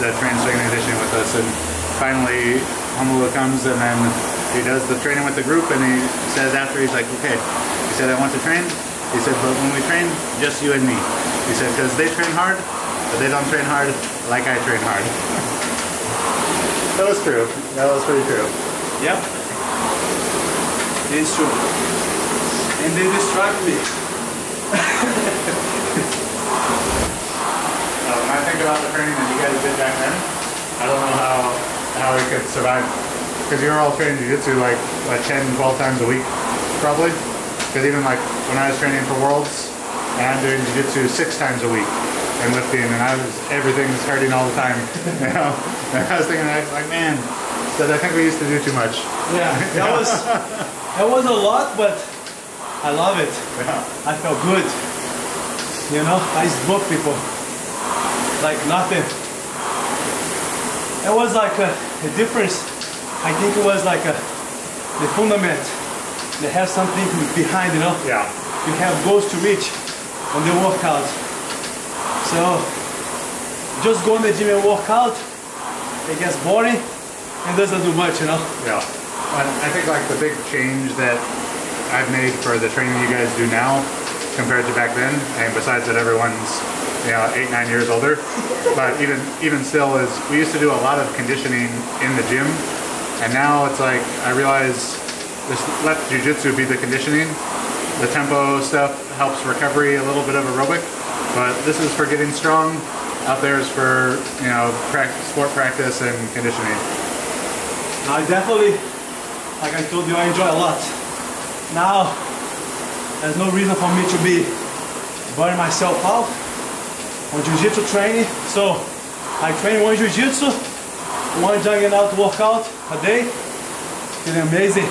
that trains strength with us. And finally, Romulo comes and then he does the training with the group and he says after, he's like, okay, he said, I want to train. He said, but when we train, just you and me. He said, because they train hard, but they don't train hard like I train hard. that was true. That was pretty true. Yep. It's true. And they distract me. When I think about the training that you guys did back then, I don't know how how we could survive. Because you were all training jiu-jitsu like, like 10, 12 times a week, probably. Because even like when I was training for Worlds, and I'm doing jiu-jitsu six times a week and lifting, and I was everything was hurting all the time. You know, and I was thinking I was like, man, that I think we used to do too much. Yeah, that was that was a lot, but I love it. Yeah. I felt good. You know, I spoke people like nothing. It was like a, a difference. I think it was like a, the fundament. They have something behind, you know. Yeah. You have goals to reach on the workout. So just go in the gym and work out. It gets boring and doesn't do much, you know. Yeah. And I think like the big change that I've made for the training you guys do now compared to back then, and besides that everyone's you know eight nine years older, but even even still is we used to do a lot of conditioning in the gym, and now it's like I realize just let jujitsu be the conditioning. The tempo stuff helps recovery, a little bit of aerobic, but this is for getting strong. Out there is for you know practice, sport practice and conditioning. I definitely, like I told you, I enjoy a lot. Now, there's no reason for me to be burning myself out on jiu-jitsu training. So, I train one jiu-jitsu, one Juggernaut workout a day. Feeling amazing.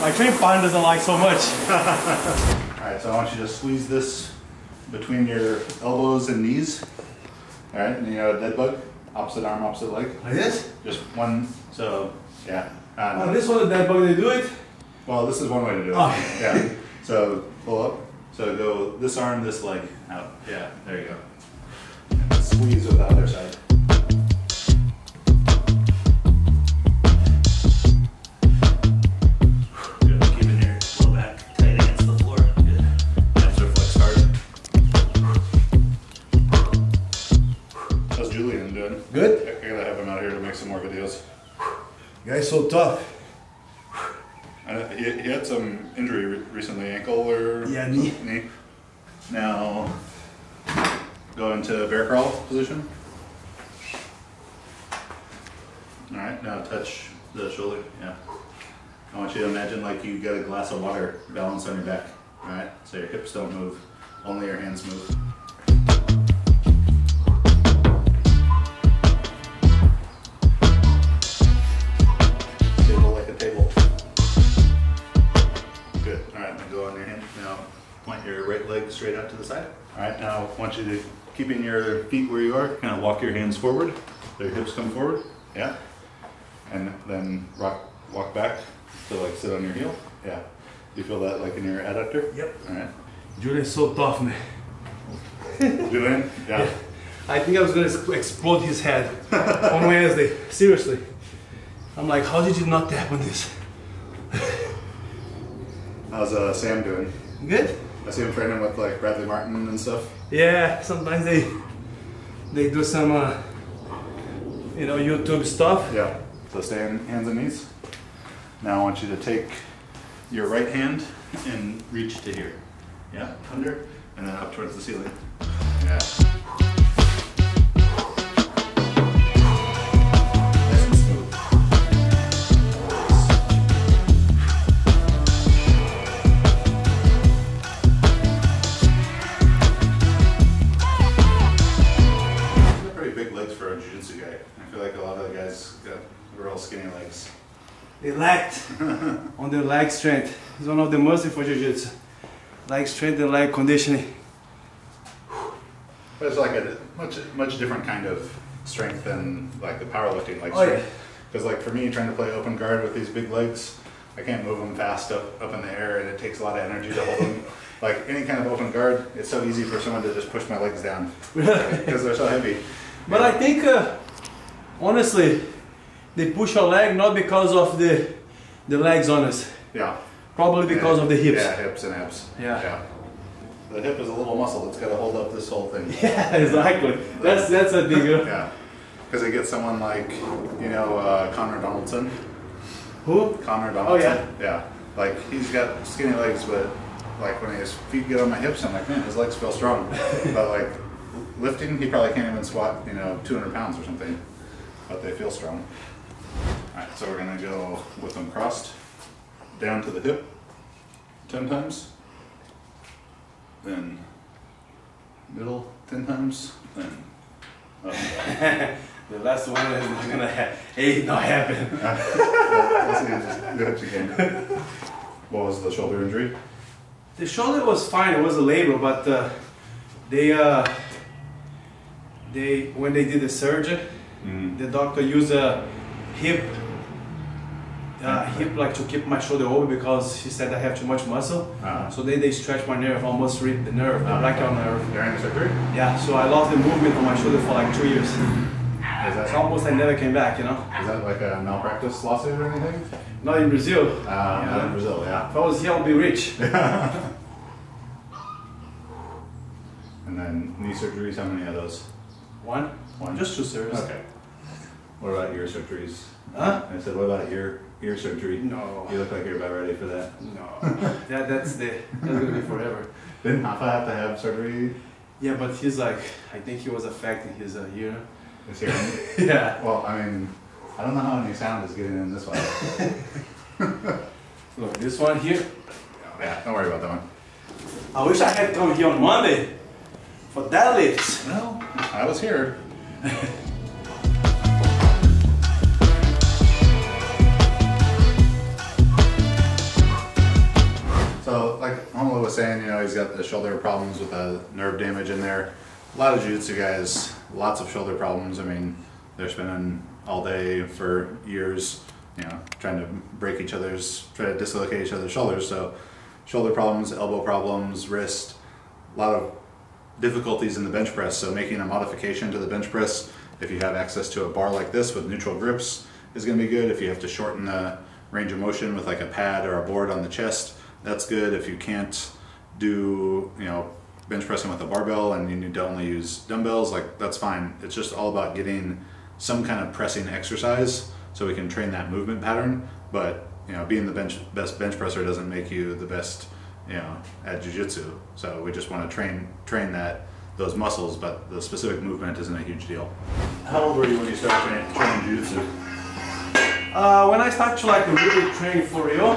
My training partner doesn't like so much. All right, so I want you to squeeze this between your elbows and knees. All right, and you know, dead bug, opposite arm, opposite leg. Like this? Just one, so yeah. On oh, this one, that bug they do it. well, this is one way to do it. Oh. Yeah, so pull up. So go this arm, this leg, out. Yeah, there you go. And squeeze with the other side. Good, keeping your low back tight against the floor. Good. Abs are flexed hard. How's Julian doing? Good. I gotta have him out here to make some more videos. Guy's so tough. Uh, he, he had some injury re- recently, ankle or Yeah, knee. knee. Now go into bear crawl position. All right, now touch the shoulder. Yeah. I want you to imagine like you got a glass of water balanced on your back. All right, so your hips don't move, only your hands move. Straight out to the side. All right, now I want you to keeping your feet where you are. Kind of walk your hands forward. Your hips come forward. Yeah. And then rock, walk back to like sit on your heel. Yeah. Do you feel that like in your adductor? Yep. All right. Julian's so tough, man. Julian? Yeah. I think I was gonna explode his head on Wednesday. Seriously. I'm like, how did you not tap on this? How's uh, Sam doing? Good? I see him training with like Bradley Martin and stuff. Yeah, sometimes they they do some uh, you know YouTube stuff. Yeah. So stay on hands and knees. Now I want you to take your right hand and reach to here. Yeah, under, and then up towards the ceiling. Yeah. Leg strength. It's one of the most for jiu-jitsu. Leg strength and leg conditioning. But it's like a much much different kind of strength than like the powerlifting leg Oh, strength. Because like for me, trying to play open guard with these big legs, I can't move them fast up, up in the air, and it takes a lot of energy to hold them. like any kind of open guard, it's so easy for someone to just push my legs down because they're so heavy. But I think, uh, honestly, they push your leg not because of the the legs on us, Yeah. probably because of the hips. Yeah, hips and abs. Yeah. Yeah. The hip is a little muscle. It's got to hold up this whole thing. Yeah, exactly. That's that's a big. Uh, Yeah. Because it get someone like, you know, uh, Connor Donaldson. who? Connor Donaldson. Oh, yeah? Yeah. Like he's got skinny legs, but like when his feet get on my hips, I'm like, man, his legs feel strong. but like lifting, he probably can't even squat, you know, 200 pounds or something. But they feel strong. All right, so we're gonna go with them crossed, down to the hip, 10 times. Then middle 10 times. Then. The last one is not gonna ha- hey, not happen. Let's see, just do what you can. What was the shoulder injury? The shoulder was fine. It was a labrum, but uh, they uh, they when they did the surgery, the doctor used a hip uh, hip like to keep my shoulder over because he said I have too much muscle. Uh, So then they stretch my nerve, almost rip the nerve, the Ah, brachial nerve. during the surgery? Yeah, so I lost the movement on my shoulder for like two years. Is that, almost I never came back, you know. is that like a malpractice lawsuit or anything? Not in Brazil. Uh, not in Brazil, yeah. If I was here, I'd be rich. And then knee surgeries, how many of those? One, One. just two surgeries. Okay. What about ear surgeries? Huh? I said, what about ear ear surgery? No. You look like you're about ready for that. No, that, that's the that's gonna be forever. Didn't Hafa have to have surgery Yeah, but he's like, I think he was affecting his uh, ear. this year? Yeah. well, I mean, I don't know how any sound is getting in this one. Look, this one here. yeah, don't worry about that one. I wish I had come here on Monday for that deadlifts. No, I was here. Was saying, you know, he's got the shoulder problems with the nerve damage in there. A lot of jiu-jitsu guys, lots of shoulder problems. I mean, they're spending all day for years, you know, trying to break each other's, try to dislocate each other's shoulders. So, shoulder problems, elbow problems, wrist, a lot of difficulties in the bench press. So making a modification to the bench press, if you have access to a bar like this with neutral grips, is going to be good. If you have to shorten the range of motion with like a pad or a board on the chest, that's good. If you can't do, you know, bench pressing with a barbell and you need to only use dumbbells, like that's fine. It's just all about getting some kind of pressing exercise so we can train that movement pattern. But you know, being the bench best bench presser doesn't make you the best, you know, at jujitsu. So we just want to train train that those muscles, but the specific movement isn't a huge deal. How old were you when you started training, training jujitsu? Uh, when I started to like really train for real,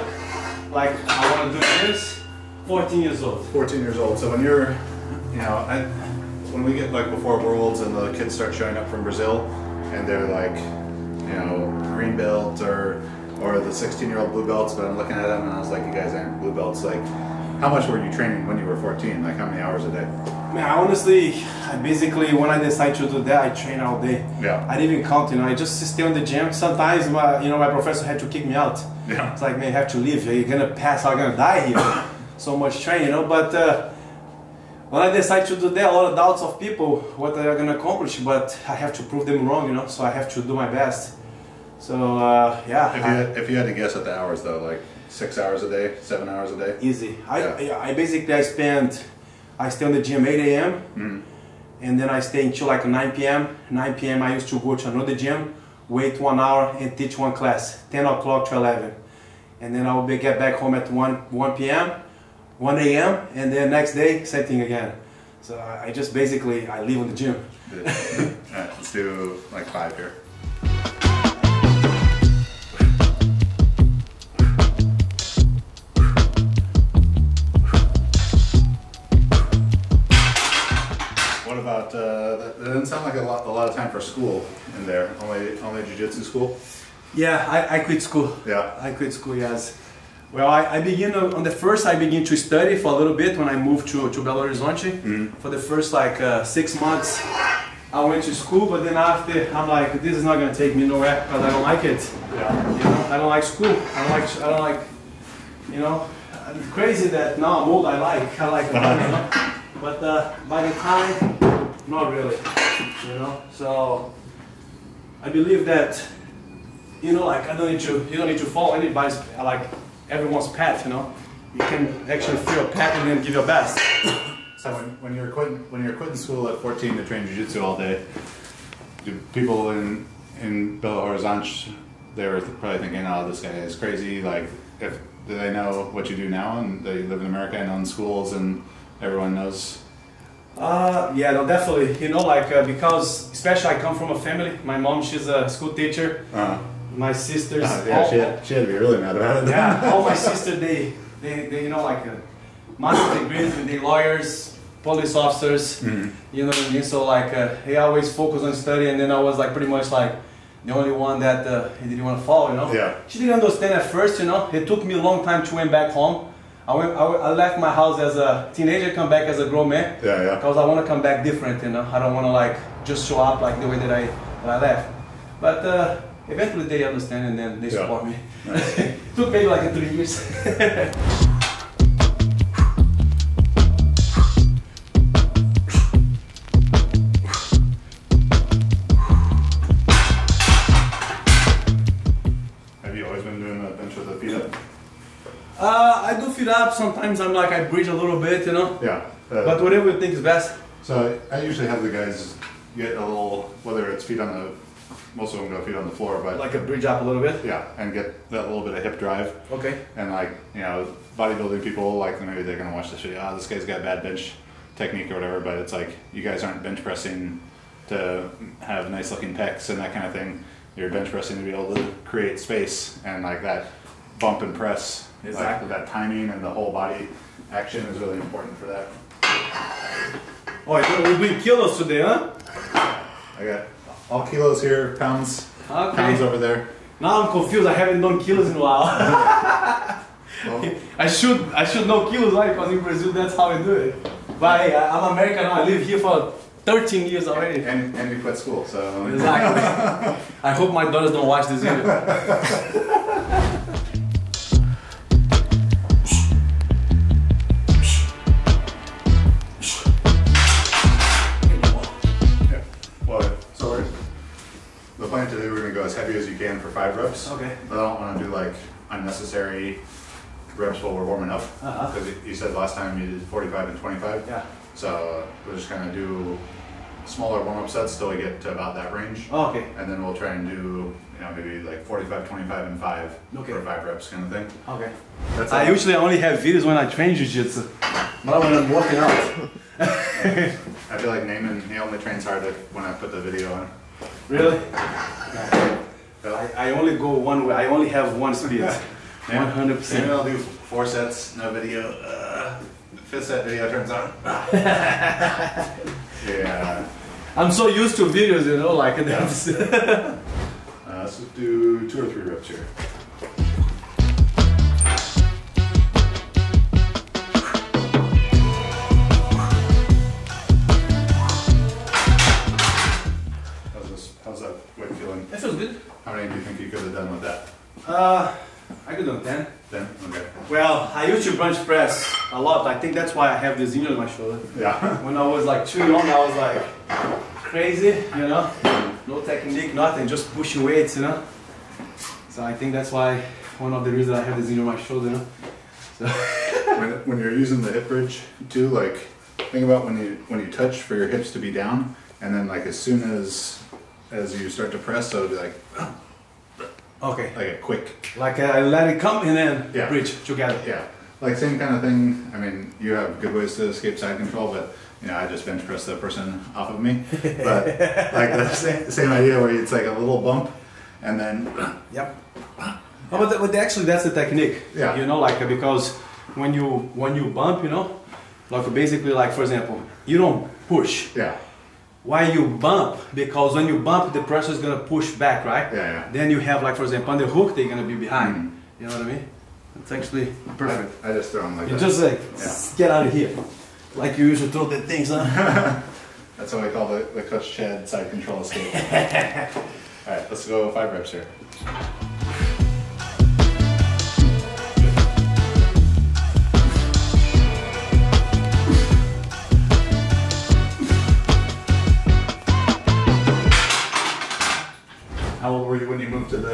like I want to do this, 14 years old. 14 years old. So when you're, you know, I, when we get like before Worlds and the kids start showing up from Brazil, and they're like, you know, green belt or or the 16 year old blue belts, but I'm looking at them and I was like, you guys aren't blue belts. Like, how much were you training when you were 14? Like, how many hours a day? Man, honestly, I basically when I decide to do that, I train all day. Yeah. I didn't even count, you know. I just stay on the gym. Sometimes, my, you know, my professor had to kick me out. Yeah. It's like, man, you have to leave. You're gonna pass. I'm gonna die here. so much train, you know. But uh, when I decide to do that, a lot of doubts of people what they are gonna accomplish. But I have to prove them wrong, you know. So I have to do my best. So uh, yeah. If you, had, if you had to guess at the hours though, like six hours a day, seven hours a day? Easy. I, Yeah. yeah, I basically I spend I stay on the gym 8 a.m. Mm. and then I stay until like 9 p.m. 9 p.m. I used to go to another gym, wait one hour and teach one class, 10 o'clock to 11, and then I will be get back home at 1 1 p.m. 1 a.m. and then next day same thing again. So I I just basically I live on the gym. Alright, let's do like five here. About, uh, that, that doesn't sound like a lot, a lot of time for school in there, only, only jujitsu school? Yeah, I, I quit school. Yeah. I quit school, yes. Well, I, I begin on on the first. I begin to study for a little bit when I moved to, to Belo Horizonte. For the first like uh, six months, I went to school, but then after, I'm like, this is not gonna take me nowhere because I don't like it. Yeah. You know, I don't like school. I don't like. I don't like. You know, it's crazy that now I'm old. I like, I like, you know? but uh, by the time, not really, you know. So I believe that, you know, like I don't need to, you don't need to follow anybody's, like everyone's path, you know. You can actually feel a path and then give your best. So when, when you're quitting when you're quitting school at 14 to train jiu-jitsu all day, people in in Belo Horizonte they were probably thinking, "Oh, this guy is crazy." Like, if do they know what you do now and you live in America and own schools and everyone knows? Uh, yeah, no, definitely. You know, like uh, because especially I come from a family. My mom, she's a school teacher. Uh, My sisters, yeah, all, she had, she had to be really mad about it. yeah, all my sisters, they, they, they, you know, like uh, master degrees, they lawyers, police officers. Mhm. You know what I mean? So like, uh, they always focus on study, and then I was like pretty much like the only one that uh, he didn't want to follow. You know? Yeah. She didn't understand at first. You know, it took me a long time to went back home. I went, I, I left my house as a teenager, come back as a grown man. Yeah, yeah. Because I want to come back different, you know. I don't want to like just show up like the way that I that I left. But uh, eventually they understand and then they Yeah. support me. Took maybe like three years. uh, I do fit up. Sometimes I'm like I bridge a little bit, you know. Yeah. Uh, But whatever you think is best. So I usually have the guys get a little, whether it's feet on the, most of them go feet on the floor, but Like a bridge up a little bit. yeah, and get that little bit of hip drive. Okay. And like, you know, bodybuilding people, like maybe they're gonna watch this video, oh, this guy's got bad bench technique or whatever, but it's like, you guys aren't bench pressing to have nice looking pecs and that kind of thing. You're bench pressing to be able to create space and like that bump and press. like, Exactly. that timing and the whole body action is really important for that. Oh, we're doing kilos today, huh? I got all kilos here, pounds, Okay. pounds over there. Now I'm confused. I haven't done kilos in a while. Well, I should I should know kilos, right? Because in Brazil that's how we do it. But hey, I- I'm American now. I live here for 13 years already. and, and we quit school, so. Exactly. I hope my daughters don't watch this video. Can for five reps. Okay. But I don't wanna do like unnecessary reps while we're warming up. Uh-huh. Cause you said last time you did forty-five and twenty-five. Yeah. So we're just gonna do smaller warm-up sets till we get to about that range. Okay. And then we'll try and do, you know, maybe like 45, 25, and five Okay. for five reps kind of thing. Okay. That's I all. usually only have videos when I train jiu-jitsu. Not when I'm working out. I feel like Naaman, he only trains hard when I put the video on. Really? But I, I only go one way. I only have one speed. 100%. Maybe I'll do four sets, no video. Uh, fifth set video turns on. yeah. I'm so used to videos, you know, like that's. Uh, let's do two or three reps here. Uh, I could do 10. Then? Okay. Well, I used to bench press a lot. I think that's why I have this injury on my shoulder. Yeah. When I was like too young, I was like crazy, you know, no technique, nothing, just pushing weights, you know. So I think that's why one of the reasons I have this injury on my shoulder, you know. So when, when you're using the hip bridge too, like think about when you when you touch for your hips to be down, and then like as soon as as you start to press, so it'll be like okay, like a quick like uh, I let it come and then Yeah. bridge together. yeah, like same kind of thing. I mean, you have good ways to escape side control, but you know I just bench press the person off of me. But like the same, same idea where it's like a little bump, and then Yep. Oh, but, but actually, that's the technique. Yeah. You know, like because when you when you bump, you know, like basically, like for example, you don't push. yeah, Why you bump? Because when you bump, the pressure is gonna push back, right? Yeah, yeah. Then you have like for example, on the hook, they're gonna be behind. Mhm. You know what I mean? It's actually perfect. I, I just throw them like You that. just like Yeah. Get out of here, like you usually throw the things, huh? That's what we call the, the Coach Chad side control escape. All right, let's go five reps here.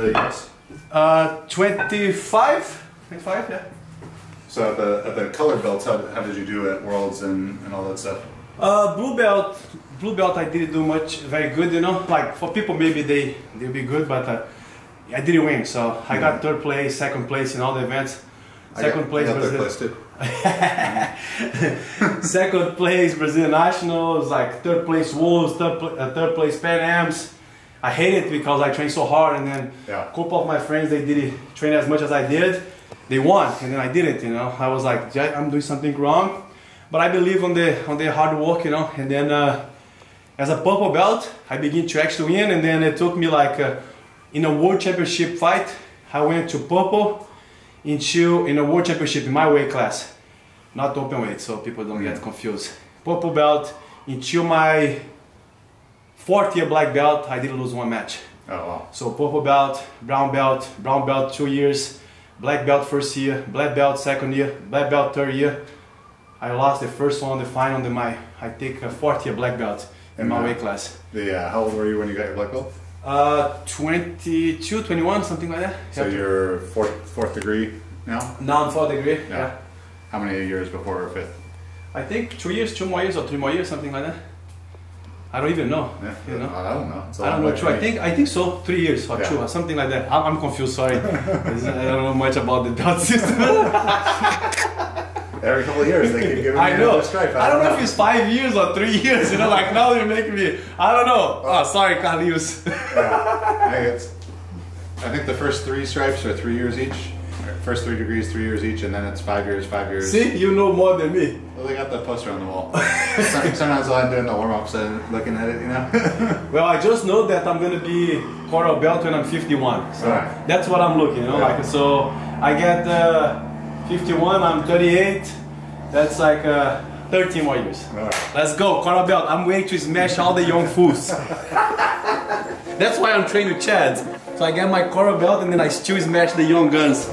When you moved to the US? Uh, 25? 25, yeah. So at the at the color belts, how, how did you do at Worlds and, and all that stuff? Uh, blue belt, blue belt. I didn't do much, very good. You know, like for people maybe they they'll be good, but uh, I didn't win. So I got third place, second place in all the events. Second place I got third Brazil. place too. second place Brazilian Nationals, like third place Worlds, third, pl- uh, third place Pan Ams. I hate it because I trained so hard, and then Yeah. a couple of my friends they didn't train as much as I did. They won, and then I didn't. You know, I was like, I'm doing something wrong, but I believe on the on the hard work. You know, and then uh, as a purple belt, I begin to actually win, and then it took me like uh, in a world championship fight, I went to purple into in a world championship in my weight class not open weight, so people don't get confused. Purple belt until my fourth year black belt, I didn't lose one match. Oh wow. So purple belt, brown belt, brown belt two years, black belt first year, black belt second year, black belt third year. I lost the first one, the final, then my I take a fourth year black belt in my uh, weight class. Yeah, uh, how old were you when you got your black belt? Uh, 22, 21, something like that. So Yeah. you're fourth fourth degree now. now in fourth degree. Yeah. yeah. How many years before fifth? I think two years, two more years, or three more years, something like that. I don't even know. Yeah. You know? I don't know. I don't know. Two. I think I think so. Three years or Yeah. two or something like that. I'm, I'm confused. Sorry, I don't know much about the belt system. Every couple of years they keep giving I me know. stripe. I don't know if it's five years or three years. You know, like now you're making me. I don't know. Oh, sorry, Carlos. Yeah. I. I think the first three stripes are three years each. First three degrees, three years each, and then it's five years, five years. See, you know more than me. Well, they got the poster on the wall. Some- Sometimes I'm doing the warm ups and looking at it, you know. Well, I just know that I'm gonna be quarter belt when I'm 51. So Right. that's what I'm looking. You know, Yeah. like so. I get uh, 51. I'm 38. That's like uh, 13 more years. All right. Let's go, quarter belt. I'm waiting to smash all the young fools. That's why I'm training Chad. So I get my quarter belt and then I still smash the young guns.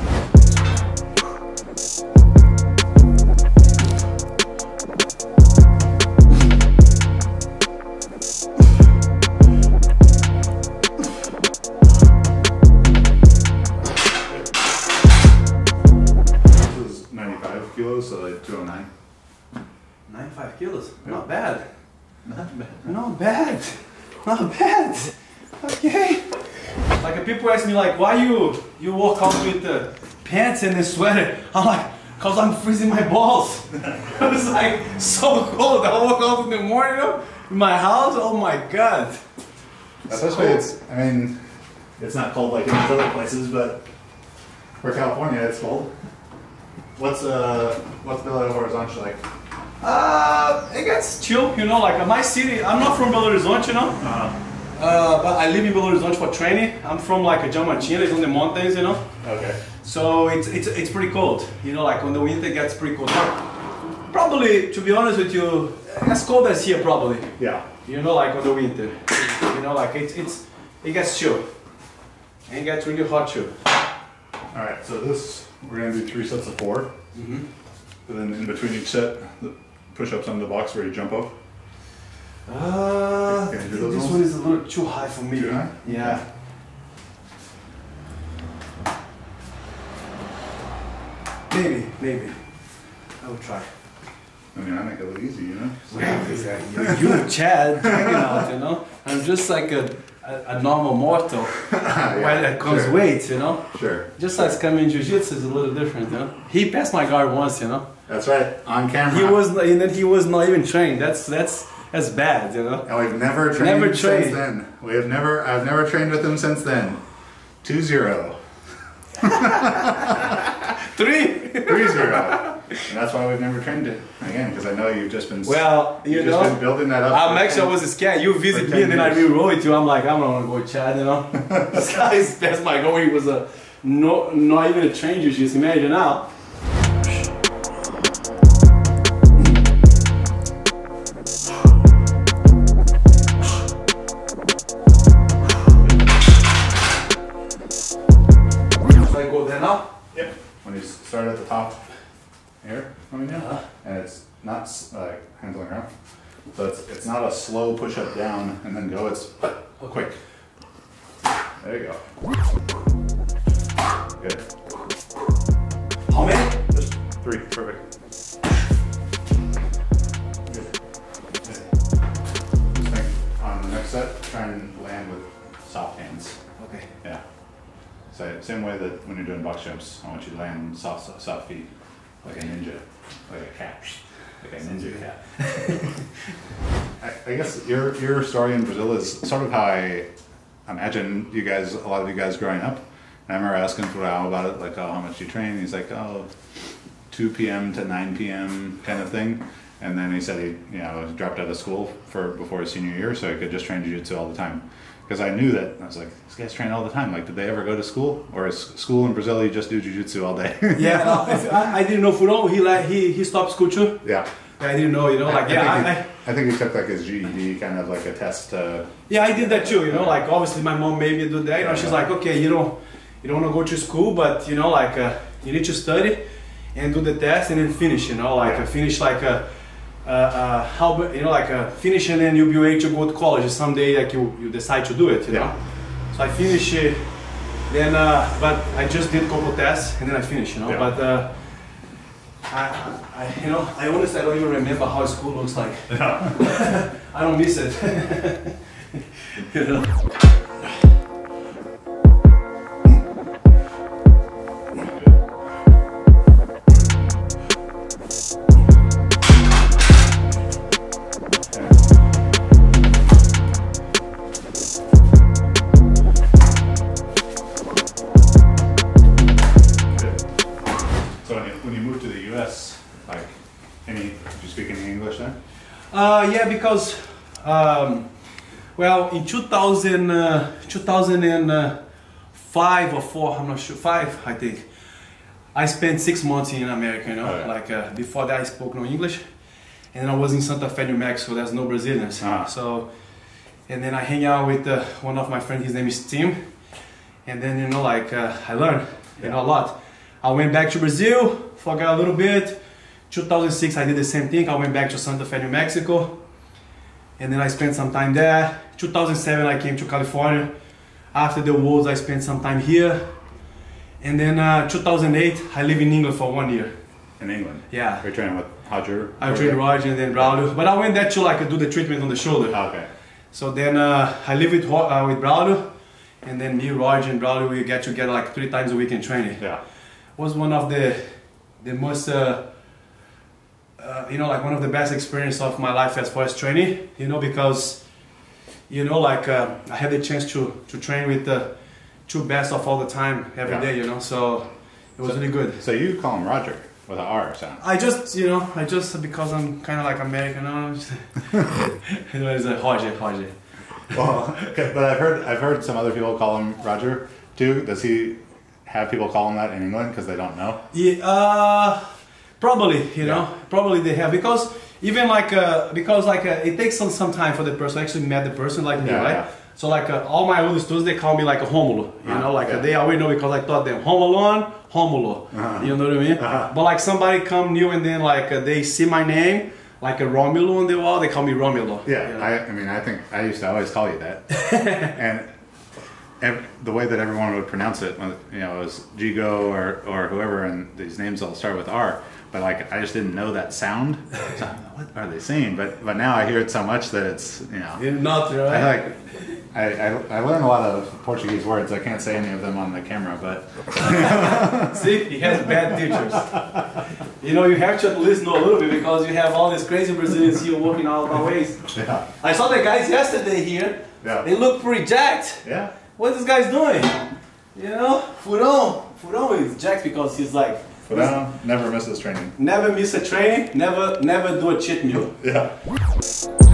This is 95 kilos, so like 209. 95 kilos. Not bad. Not bad. Not bad. Not bad. Okay. Like people ask me like, why you you walk out with the pants and the sweater? I'm like, cause I'm freezing my balls. it's like so cold. I walk out in the morning in my house. Oh my god. Especially, it's. I mean, it's not cold like in these other places, but for California, it's cold. What's uh, what's Belo Horizonte like? Uh, it gets chill, you know. Like my city, I'm not from Belo Horizonte, you know. Uh, but I live in Belo Horizonte for training. I'm from like a Diamantina, it's on the mountains, you know. Okay. So it's, it's, it's pretty cold. You know, like on the winter it gets pretty cold. Probably, to be honest with you, as cold as here probably. Yeah. You know, like on the winter. You know, like it's, it's it gets chill. And it gets really hot too. All right. So this we're gonna do three sets of 4 Mm-hmm. And then in between each set, the push-ups on the box where you jump up. Uh, Can you do I think those this ones? one is a little too high for me. Too high? Yeah. Maybe, maybe. I will try. I mean, I make it look easy, you know. you, you Chad, hanging out, you know? I'm just like a, a, a normal mortal when it comes sure. weight, you know? Sure. Just like coming in jiu-jitsu is a little different, you know? He passed my guard once, you know? That's right. On camera. He was, and then he was not even trained. That's, that's, that's bad, you know? And we've never trained Never since then. We have never. I've never trained with him since then. Two zero. Three! Three zero. and that's why we've never trained it again because I know you've just been. Well, you you've just been know, building that up. I'm actually, I was scared. You visit me and then I re-roll it to you. I'm like, I don't want to go Chad, you know? this guy's passed my guard. He was a, no, not even a trained jiu-jitsu. Imagine now. And it's not hands on the ground, so it's it's not a slow push up down and then go. It's quick. There you go. Good. How many? Just three. Perfect. Good. On the um, next set, try and land with soft hands. Okay. Yeah. So same way that when you're doing box jumps, I want you to land soft, soft, soft feet, like a ninja, like a cat, like a ninja cat. I, I guess your your story in Brazil is sort of how I imagine you guys, a lot of you guys growing up. And I remember asking Furão about it, like, oh, how much do you train? He's like, oh, 2 p.m. to 9 p.m. kind of thing. And then he said he, you know, he dropped out of school for before his senior year, so he could just train jiu-jitsu all the time. Because I knew that I was like, these guys train all the time. Like, did they ever go to school, or is school in Brazil you just do jiu-jitsu all day? Yeah, no, I, I didn't know Furão. He like he he stopped school too. yeah. I didn't know, you know, like yeah, I, I, think he, I think he took like his GED, kind of like a test. Uh, yeah, I did that too. You know, like obviously my mom made me do that. You know, she's like, okay, you don't you don't want to go to school, but you know, like uh, you need to study and do the test and then finish. You know, like Yeah. uh, finish like a. Uh, uh, how you know like uh, finish and then you'll be able to go to college someday like you, you decide to do it you Yeah. know so I finish it then uh, but I just did a couple tests and then I finished you know Yeah. but uh, I, I you know I honestly I don't even remember how school looks like yeah. I don't miss it you know um, well, in 2000, uh, 2005 or 4, I'm not sure, 5, I think, I spent six months in America, you know, Oh, yeah. like uh, before that I spoke no English. And then I was in Santa Fe, New Mexico, there's no Brazilians. Ah. So, and then I hang out with uh, one of my friends, his name is Tim. And then, you know, like, uh, I learned, you know, a lot. I went back to Brazil, forgot a little bit. 2006, I did the same thing. I went back to Santa Fe, New Mexico. And then I spent some time there. 2007, I came to California. After the Worlds, I spent some time here. And then uh, 2008, I lived in England for one year. In England? Yeah. You're training with Hodger? I trained Roger and then Braulio. But I went there to like do the treatment on the shoulder. Oh, okay. So then uh, I live with uh, with Braulio. And then me, Roger, and Braulio, we get together like three times a week in training. Yeah. was one of the the most uh, you know like one of the best experience of my life as far as training you know because you know like uh, I had the chance to to train with the two best of all the time every Yeah. day you know so it was So- really good So you call him Roger with an R sound. I just you know I just because I'm kind of like American you know, just- you know it's a Roger Roger Well, okay, but I've heard I've heard some other people call him Roger too. Does he have people call him that in England because they don't know? Yeah, uh, probably, you know, probably they have because even like uh, because like uh, it takes some some time for the person to actually met the person like me, Yeah, right? yeah. So like uh, all my old students they call me like a Romulo, you know, like uh, yeah. they already know because I taught them Home Alone, Romulo, Uh-huh. you know what I mean? Uh-huh. But like somebody come new and then like uh, they see my name like a Romulo on the wall, they call me Romulo. Yeah, you know? I, I mean, I think I used to always call you that, and ev- the way that everyone would pronounce it, when, you know, it was Jigo or or whoever, and these names all start with R. But like, I just didn't know that sound. So, what are they saying? But but now I hear it so much that it's you know, You're not right. I like. I, I, I learn a lot of Portuguese words. I can't say any of them on the camera, but See, he has bad teachers. You know, you have to at least know a little bit because you have all these crazy Brazilians here working all the ways. yeah, I saw the guys yesterday here. Yeah. They look pretty jacked. yeah. What this guy's doing? You know, Furão. Furão is jacked because he's like But I don't, never misses training. never miss a training, never never do a cheat meal. Yeah.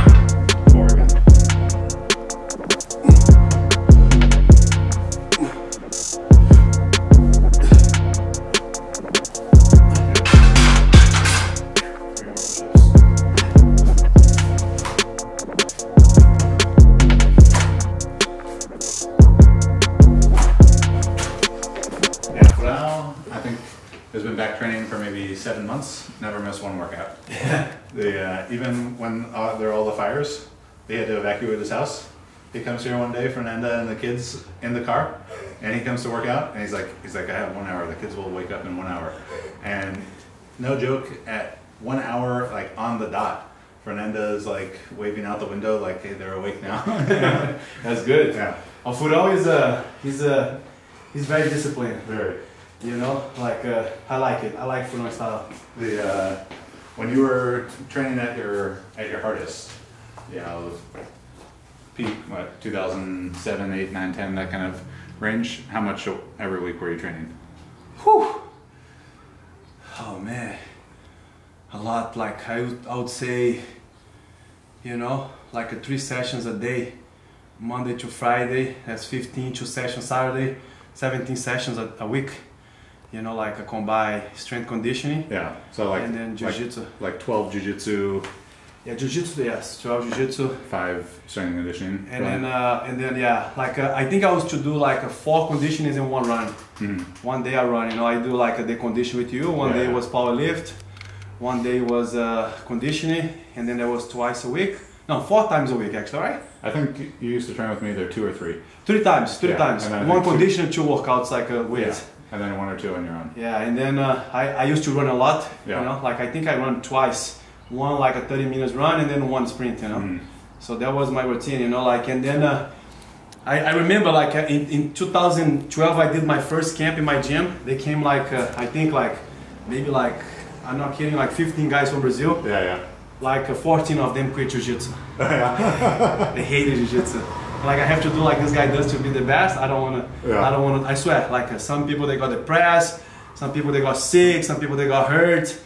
Never miss one workout. The uh, even when uh, there were all the fires, they had to evacuate his house. he comes here one day, Fernanda and the kids in the car, and he comes to work out, and he's like, he's like, I have one hour. The kids will wake up in one hour, and no joke, at one hour, like on the dot, Fernanda is like waving out the window, like, hey, they're awake now. That's good. yeah, Furão is uh, he's uh, he's very disciplined. very. You know, like uh, I like it. I like Furão style. The uh, when you were training at your at your hardest, you know, peak what 2007, 8, 9, 10, that kind of range. How much every week were you training? Whew. Oh man, a lot. Like I would, I would say, you know, like a three sessions a day, Monday to Friday. That's 15 two sessions Saturday, 17 sessions a, a week. You know, like a combine strength conditioning. Yeah, so like And then like- jiu-jitsu. like, 12 jujitsu, Yeah, jiu-jitsu. Yes, 12 jiu-jitsu. five strength and conditioning. And then, uh, and then, yeah, like uh, I think I was to do like a four conditionings in one run. Mhm. One day I run, you know, I do like a day condition with you. One day was power lift. One day was uh, conditioning, and then there was twice a week. No, four times a week actually, right? I think you used to train with me either two or three. Three times, three Yeah, times. One condition, two workouts, like a weight. Yeah, and then one or two on your own. Yeah, and then uh, I, I used to run a lot. Yeah. You know, like I think I run twice. One like a 30 minutes run, and then one sprint. You know. Mhm. So that was my routine, you know, like, and then uh, I, I remember like uh, in, in 2012, I did my first camp in my gym. They came like, uh, I think like, maybe like, I'm not kidding, like 15 guys from Brazil. Yeah, yeah. Like uh, 14 of them quit Jiu-Jitsu. they hated Jiu-Jitsu. Like I have to do like this guy does to be the best. I don't wanna, Yeah. I don't wanna, I swear, like uh, some people they got depressed, some people they got sick, some people they got hurt.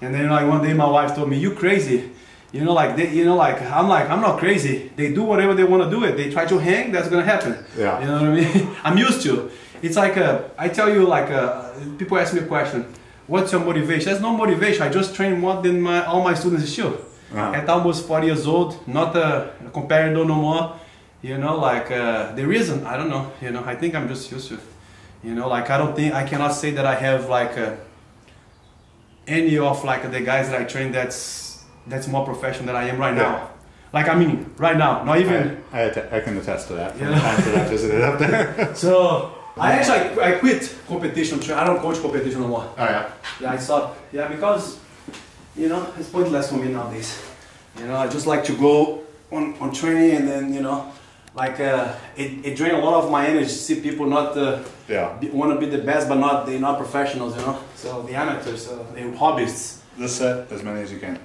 And then like one day my wife told me, "You crazy?" You know, like they, you know, like I'm like I'm not crazy. They do whatever they want to do. It. They try to hang. That's gonna happen. Yeah. You know what I mean? I'm used to. It's like a, I tell you, like a, people ask me a question. What's your motivation? There's no motivation. I just train more than my all my students still. Uh-huh. At almost 40 years old, not a competitor no more. You know, like uh, the reason I don't know. You know, I think I'm just used to. You know, like I don't think I cannot say that I have like. Uh, any of like the guys that I train that's that's more professional than I am right Yeah. now. Like I mean, right now, not even. I, I, I can attest to that from Yeah. the times that I visited up there. So I actually I quit competition. I don't coach competition no more. Oh yeah. Yeah, I stopped. Yeah, because you know it's pointless for me nowadays. You know, I just like to go on, on training and then you know, like uh, it it drain a lot of my energy. to See people not uh, Yeah. want to be the best, but not they're not professionals. You know, so the amateurs, uh, the hobbyists. This set as many as you can.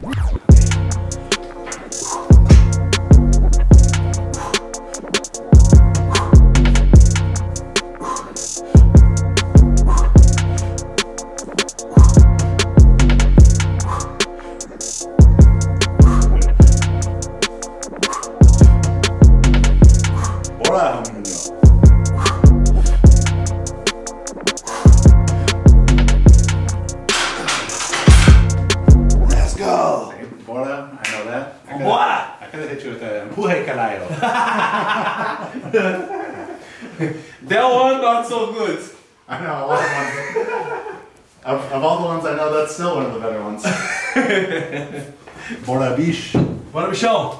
Bora bicho, Bora, bichão.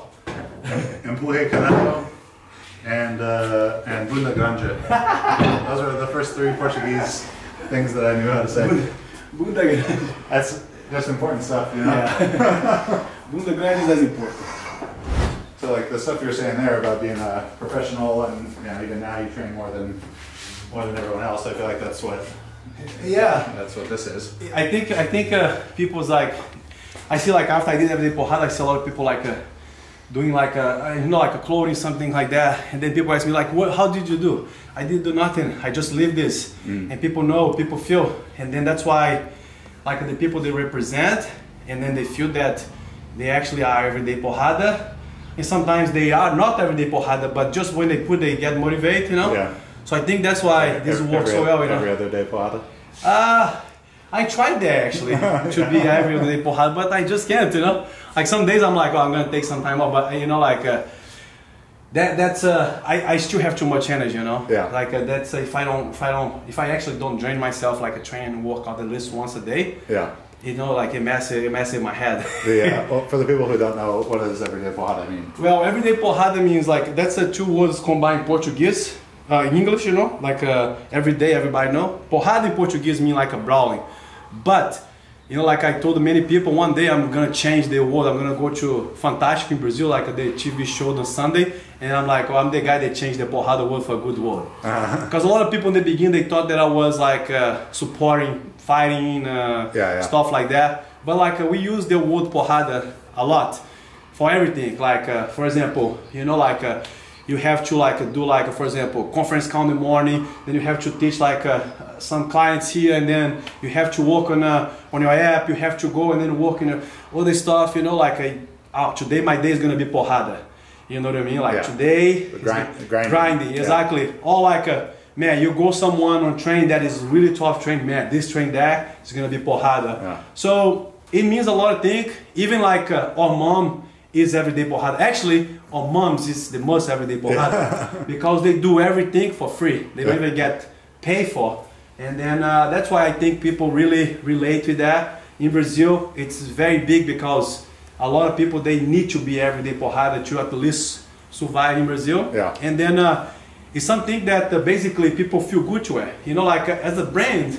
empuje caralho, and uh, and bunda grande. Those are the first three Portuguese things that I knew how to say. Bunda grande. That's just important stuff, you know. Yeah. Bunda grande is important. So like the stuff you were saying there about being a professional and you know, even now you train more than more than everyone else. I feel like that's what Yeah. that's what this is. I think I think uh, people's like I see like after I did everyday porrada, I see a lot of people like uh, doing like a you know like a clothing something like that, and then people ask me like, what? How did you do? I didn't do nothing. I just live this, and people know, people feel, and then that's why like the people they represent, and then they feel that they actually are everyday porrada, and sometimes they are not everyday porrada, but just when they put, they get motivated, you know. Yeah. So I think that's why this Every- works so well, you know. Every other day, Porrada. Uh, I tried that actually to be every day porrada, but I just can't, you know. Like some days I'm like, oh, I'm gonna take some time off, but you know, like uh, that. That's uh, I, I still have too much energy, you know. Yeah. Like uh, that's uh, if I don't if I don't if I actually don't drain myself like a train and work out at least once a day, Yeah. you know, like a mess, a mess in my head. The, uh, well, for the people who don't know, what does everyday porrada mean? Well, everyday porrada means like that's a two words combined Portuguese, uh, in English, you know, like uh, every day everybody know. Porrada in Portuguese mean like a brawling, but you know, like I told many people, one day I'm gonna change the world. I'm gonna go to Fantástico in Brazil, like the TV show on Sunday, and I'm like, oh, I'm the guy that changed the porrada world for a good world. Because a lot of people in the beginning they thought that I was like uh, supporting fighting, uh, Yeah, yeah. stuff like that. But like uh, we use the word porrada a lot for everything. Like uh, for example, you know, like uh, you have to like do like for example conference call in the morning. Then you have to teach like uh, some clients here, and then you have to work on uh, on your app. You have to go and then work in uh, all this stuff. You know, like uh, oh, today my day is gonna be porrada. You know what I mean? Like Yeah. today, grind- grinding. grinding, Yeah. exactly. All like a man, you go someone on train that is really tough train, man, this train that is gonna be porrada. Yeah. So it means a lot of things. Even like uh, our mom is everyday porrada. Actually, our moms is the most everyday porrada because they do everything for free. They don't even get paid for. And then uh, that's why I think people really relate to that. In Brazil, it's very big because a lot of people they need to be everyday porrada to at least survive in Brazil. Yeah. And then uh, it's something that uh, basically people feel good to wear. You know, like uh, as a brand,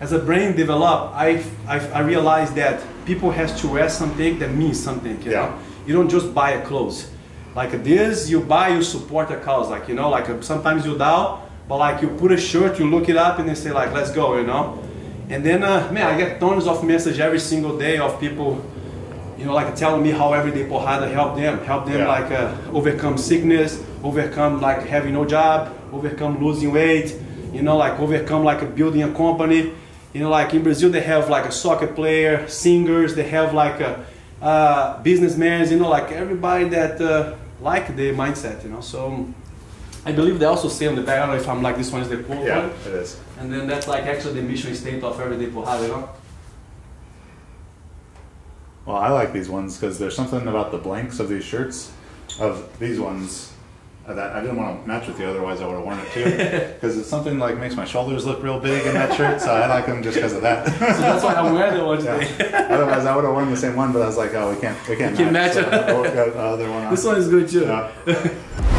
as a brand develop, I, I, I realized that people has to wear something that means something. You Yeah. know, you don't just buy a clothes. Like this, you buy, you support a cause. Like you know, like uh, sometimes you down, but like you put a shirt, you look it up, and they say like, let's go. You know. And then, uh, man, I get tons of message every single day of people you know, like telling me how everyday porrada help them, help them Yeah. like uh, overcome sickness, overcome like having no job, overcome losing weight, you know, like overcome like a building a company. You know, like in Brazil they have like a soccer player, singers, they have like a uh, businessmen, you know, like everybody that uh, like the mindset, you know. So I believe they also say on the back, I don't know if I'm like this one is the quote Yeah, one. it is. And then that's like actually the mission state of everyday porrada, you know. Well, I like these ones because there's something about the blanks of these shirts, of these ones, Uh, that I didn't want to match with you. Otherwise, I would have worn it too. Because it's something like makes my shoulders look real big in that shirt, so I like them just because of that. So that's why I wear the one Yeah. Otherwise, I would have worn the same one, but I was like, oh, we can't, we can't, We match so it. I got the other one on. This one is good too. Yeah,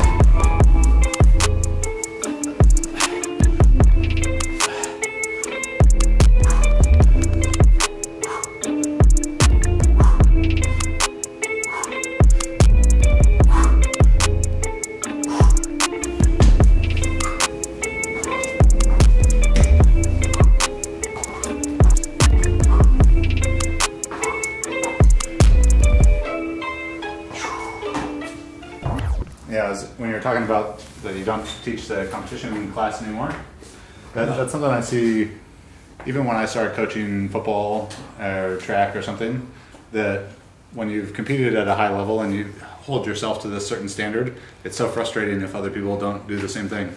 teach the competition class anymore, that, that's something I see even when I started coaching football or track or something. That when you've competed at a high level and you hold yourself to this certain standard, it's so frustrating if other people don't do the same thing.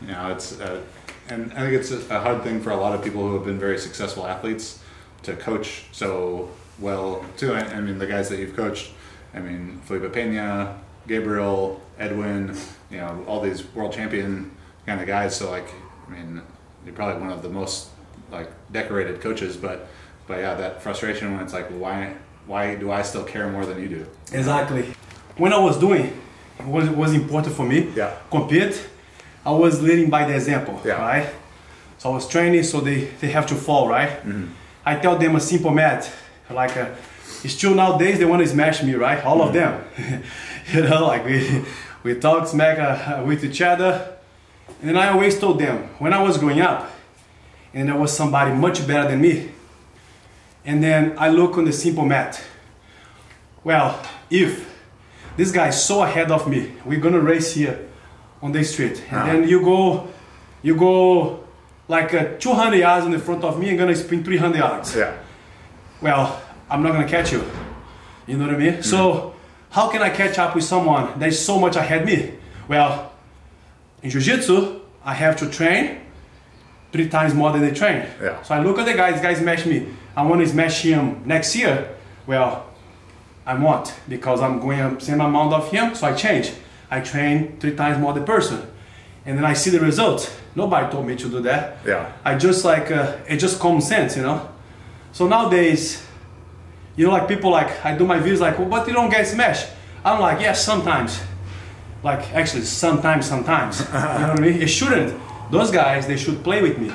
You know, it's uh, and I think it's a hard thing for a lot of people who have been very successful athletes to coach so well too. I, I mean, the guys that you've coached, I mean, Felipe Pena, Gabriel, Edwin, you know, all these world champion kind of guys. So like, I mean, you're probably one of the most like decorated coaches, but but yeah, that frustration when it's like, why why do I still care more than you do? Exactly. When I was doing, it was, it was important for me. Yeah. Compete. I was leading by the example. Yeah. Right. So I was training, so they, they have to fall, right? Mm-hmm. I tell them a simple math, like uh, still nowadays they want to smash me, right? All of them. you know, like we we talk smack uh, with each other, and then I always told them when I was growing up, and there was somebody much better than me, and then I look on the simple math. Well, if this guy is so ahead of me, we're gonna race here on the street, and Ah. then you go, you go like uh, 200 yards in the front of me and gonna sprint 300 yards. Yeah. Well, I'm not gonna catch you. You know what I mean? So, how can I catch up with someone that is so much ahead me? Well, in jiu-jitsu, I have to train three times more than they train. Yeah. So I look at the guys, guys smash me. I want to smash him next year. Well, I won't because I'm going up same amount of him, so I change. I train three times more the person, and then I see the results. Nobody told me to do that. Yeah. I just like uh, it just common sense, you know. So nowadays, you know, like people like I do my videos like, well, but you don't get smashed. I'm like, yes, sometimes. Like actually, sometimes, sometimes. you know what I mean? It shouldn't. Those guys, they should play with me.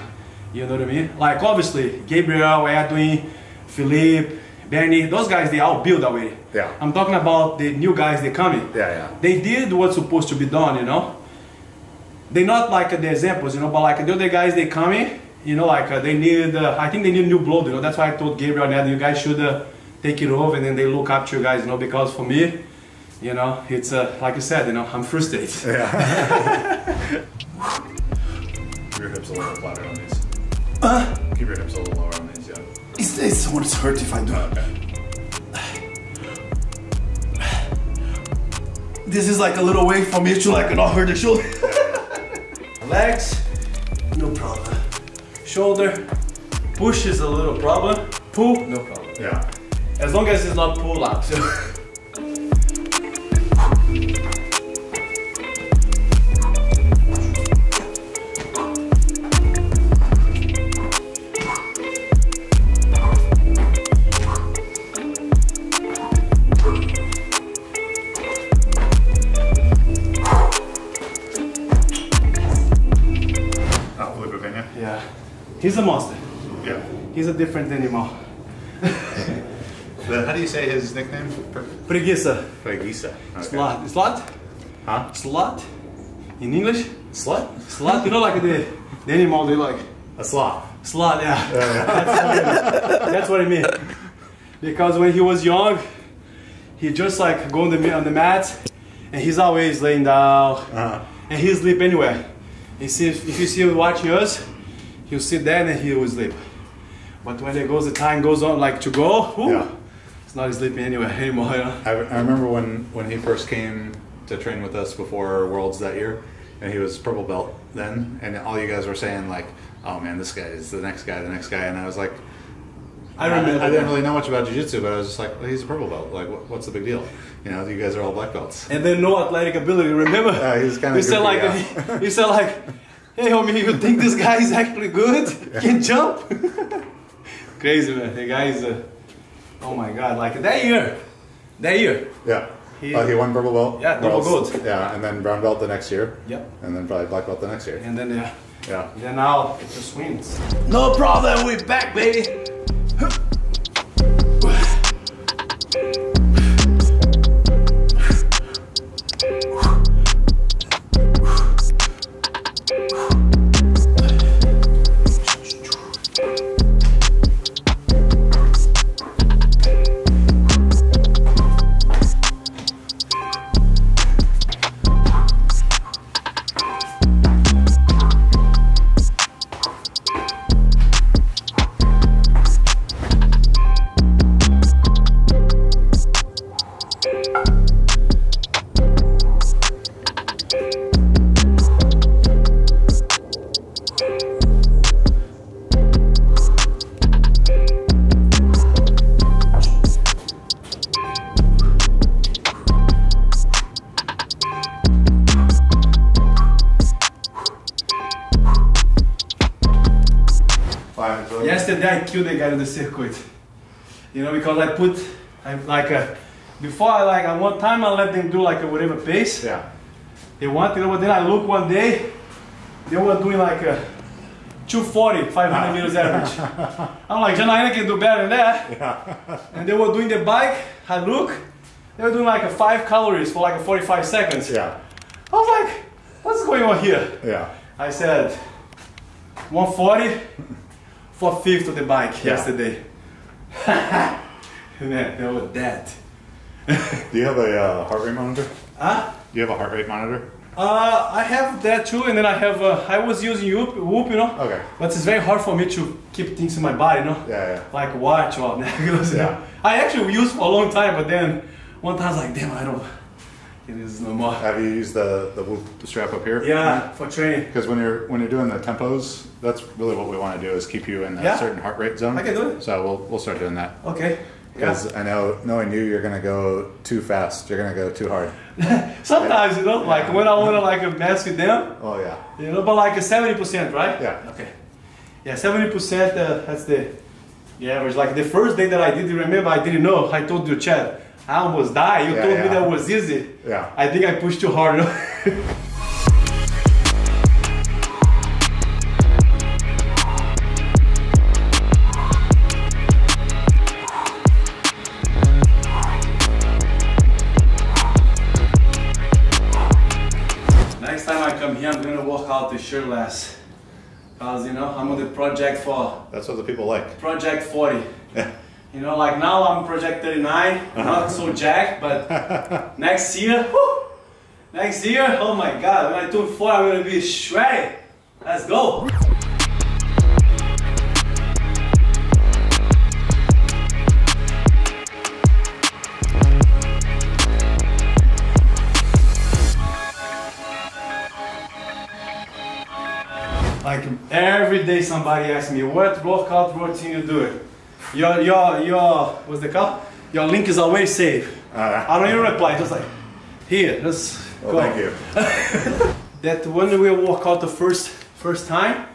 You know what I mean? Like obviously, Gabriel, Edwin, Felipe, Benny, those guys, they all build already. Yeah. I'm talking about the new guys, they coming. Yeah, yeah. They did what's supposed to be done, you know. They not like the examples, you know, but like the other guys, they coming, you know, like uh, they need. Uh, I think they need new blood, you know. That's why I told Gabriel and Ed, you guys should uh, take it over, and then they look up to you guys, you know, because for me, you know, it's uh, like you said, you know, I'm frustrated. Your hips a little flatter on these. Uh, Keep your hips a little lower on these, yeah. It's, it's what's hurt if I do. This is like a little way for me to like not hurt the shoulder. Legs, no problem. Shoulder, push is a little problem. Pull, no problem. Yeah. As long as it's not pull up. So. Oh, Felipe Pena? Yeah, he's a monster. Yeah. He's a different animal. The, how do you say his nickname? Preguiça. Preguiça. Okay. Slut. Slut? Huh? Slut? In English? Slut? Slut, you know like the, the animal they like. A sloth. Slut, yeah. That's, what it, that's what I mean. Because when he was young, he just like go on the on the mat, and he's always laying down, Uh-huh. and he sleep anywhere. You see, if, if you see him watching us, he'll sit there and he will sleep. But when it goes, the time goes on like to go, whew, Yeah. It's not his sleeping anyway anymore. I, I remember when, when he first came to train with us before Worlds that year, and he was purple belt then, and all you guys were saying like, "Oh man, this guy is the next guy, the next guy," and I was like, I remember. I, didn't really know much about jiu-jitsu, but I was just like, well, he's a purple belt. Like, what, what's the big deal? You know, you guys are all black belts. and then no athletic ability. Remember? Yeah, he kinda You said like yeah. you said like, hey homie, you think this guy is actually good? Can jump? Crazy man, the guy is. Uh, oh my god, like that year, that year. Yeah. He- oh, he won purple belt. Yeah, double Worlds. gold. Yeah, and then brown belt the next year. Yep. And then probably black belt the next year. And then yeah, Yeah. then now it just wins. No problem, we back, baby. Yesterday I killed the guy on the circuit. You know, because I put, I like, uh, before I like, at one time I let them do like a whatever pace Yeah. they want, you know, but then I look one day, they were doing like a 240, 500 meters average. I'm like, Janaina can do better than that. Yeah. And they were doing the bike, I look, they were doing like a five calories for like a 45 seconds. Yeah. I was like, what's going on here? Yeah. I said 140 for fifth of the bike Yeah. yesterday. Man, they were dead. Do you have a uh, heart rate monitor? Huh? Do you have a heart rate monitor? Uh, I have that too, and then I have. Uh, I was using Whoop, Whoop, you know. Okay. But it's very hard for me to keep things in my body, you know. Yeah, yeah. Like watch or necklace. Yeah. I actually used for a long time, but then one time I was like, damn, I don't. It is no more. Have you used the the whoop strap up here? Yeah, for training. Because when you're when you're doing the tempos, that's really what we want to do is keep you in a Yeah. certain heart rate zone. I can do it. So we'll we'll start doing that. Okay. Because I know knowing you, you're gonna go too fast. You're gonna go too hard. Sometimes you know, like when I wanna like mess with them, Oh yeah. you know, but like a seventy percent, right? Yeah. Okay. Yeah, seventy percent. Uh, that's the Yeah, it was like the first day that I did, remember I didn't know. I told you, Chad, I almost died. You Yeah, told me that was easy. Yeah. I think I pushed too hard. Next time I come here, I'm gonna walk out the shirtless. Cause you know, I'm on the project for That's what the people like. Project 40. You know, like now I'm Project 39, uh-huh. not so jacked, but next year, whew, next year, oh my god, when I turn 40, I'm gonna be shredded. Let's go. Like every day somebody asks me what workout routine you do it. Your your your what's the call? Your link is always safe. Uh, I don't even reply, just like here, just well, go. thank you. That when we walk out the first first time,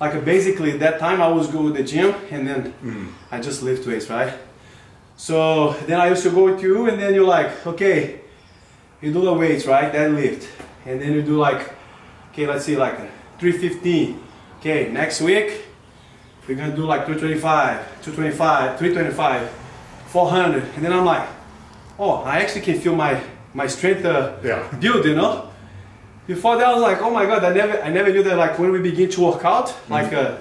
like basically that time I was go to the gym and then I just lift weights, right? So then I used to go with you and then you're like, okay, you do the weights, right? That lift. And then you do like, okay, let's see, like 315. Okay, next week we're gonna do like 225, 225, 325, 400. And then I'm like, oh, I actually can feel my my strength uh, Yeah. build, you know? Before that, I was like, oh my god, I never, I never knew that. Like when we begin to work out, like uh,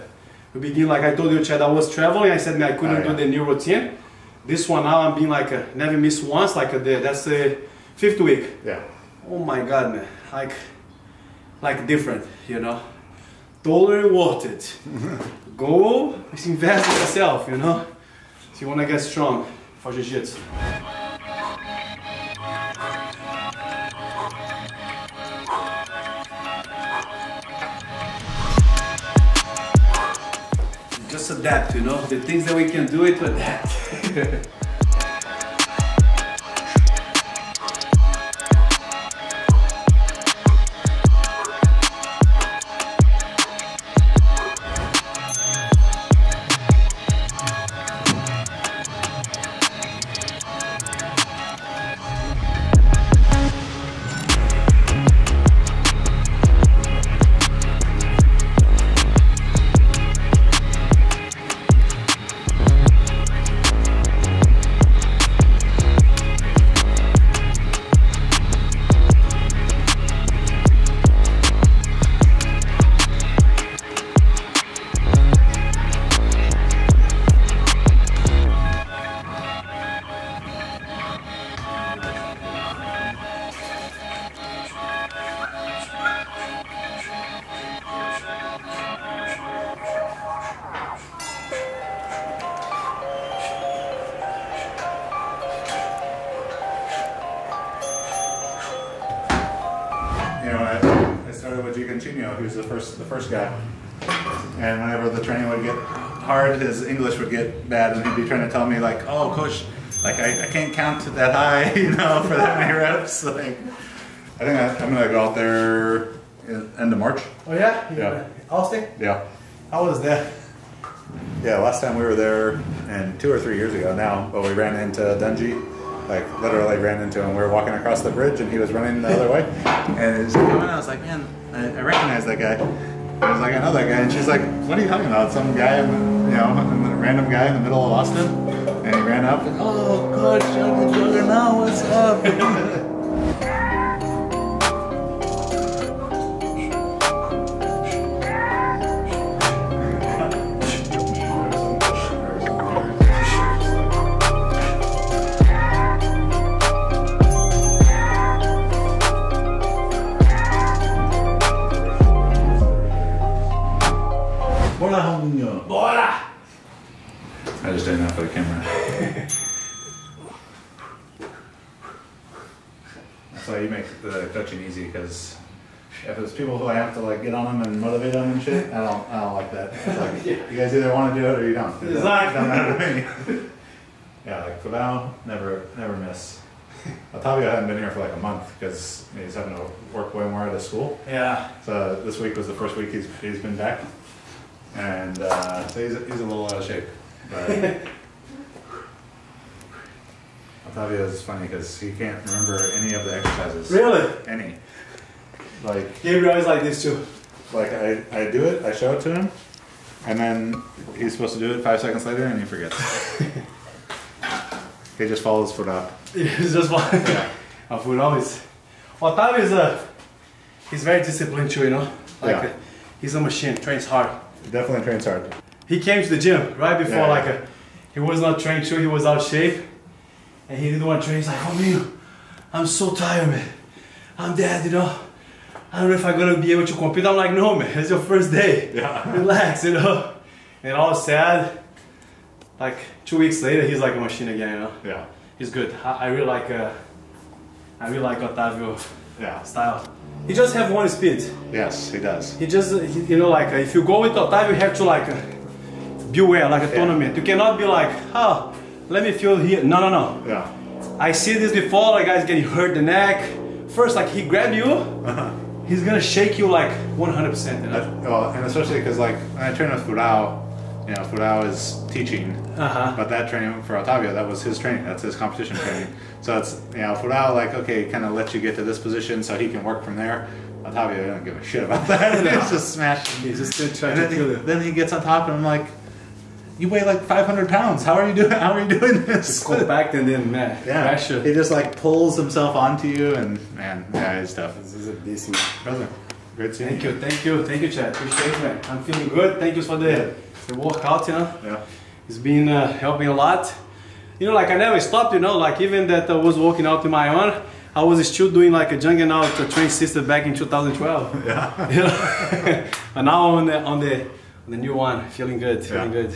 we begin, like I told you, Chad, I was traveling. I said, man, I couldn't Ah, yeah. do the new routine. This one now, I'm being like, uh, never miss once. Like uh, the, that's the fifth week. Yeah. Oh my god, man, like, like different, you know? Worth it. Go invest in yourself, you know? If you wanna get strong for jiu-jitsu. Just adapt, you know? The things that we can do it to adapt. He was the first, the first guy. And whenever the training would get hard, his English would get bad, and he'd be trying to tell me like, "Oh, coach, like I, I can't count to that high, you know, for that many reps." Like, I think I, I'm gonna go out there end of March. Oh yeah? Yeah. Austin? Yeah. How was that? Yeah, last time we were there, and two or three years ago now, but we ran into Dungy. Like literally ran into him. We were walking across the bridge, and he was running the other way. And he was coming. I was like, man, I, I recognize that guy. I was like, I know that guy. And she's like, what are you talking about? Some guy, in you know, a random guy in the middle of Austin. And he ran up. And, oh, coach, Johnny Juggernaut, what's up? Why you make the coaching easy, because if it's people who I have to like get on them and motivate them and shit, I don't, I don't like that. It's like, you guys either want to do it or you don't. It doesn't- Exactly. Doesn't matter to me. Yeah, like Fabao, never, never miss. Otavio hadn't been here for like a month because he's having to work way more out of school. Yeah. So this week was the first week he's, he's been back. And uh, so he's, he's a little out of shape. But Otavio is funny because he can't remember any of the exercises. Really? Any. Like Gabriel is like this too. like I, I do it, I show it to him, and then he's supposed to do it five seconds later and he forgets. he just follows foot out. It's just one. Yeah. I would always. Otavio is a. He's very disciplined too, you know. Like Yeah. uh, he's a machine. Trains hard. Definitely trains hard. He came to the gym right before, Yeah. like, uh he was not trained too. He was out of shape, and he didn't want to train. He's like, "Oh man, I'm so tired, man. I'm dead, you know. I don't know if I'm gonna be able to compete." I'm like, "No, man. It's your first day. Yeah. Relax, you know." And all sad. Like two weeks later, he's like a machine again, you know. Yeah. He's good. I, I really like. Uh, I really like Otavio Yeah. style. He just have one speed. Yes, he does. He just, he, you know, like uh, if you go with Otavio, you have to like uh, beware, like a Yeah. tournament. You cannot be like, oh, let me feel here. No, no, no. Yeah. I see this before, like guys getting hurt the neck. First, like he grab you, uh-huh. he's gonna shake you like 100%. You know? That- well, and especially because like when I train with Furão, you know, Furão is teaching, Uh-huh. but that training for Otavio, that was his training. That's his competition training. So it's you know, Furão like okay, kind of lets you get to this position so he can work from there. Otavio don't give a shit about that. He's just smashing. He's just gonna try to kill you. then he gets on top, and I'm like, you weigh like 500 pounds. How are you doing? How are you doing this? Compact and then man, Yeah, pressure. he just like pulls himself onto you, and man, yeah, he's tough. This is a man. Brother, great seeing Thank you, thank you, thank you, Chad. Appreciate it, man. I'm feeling good. Thank you for the, the workout, you know. Yeah. It's been uh, helping a lot. You know, like I never stopped, you know, like even that I was working out in my own, I was still doing like a Juggernaut uh, train system back in 2012. Yeah. You know? and now on the, on the, on the new one, feeling good, feeling Yeah. good.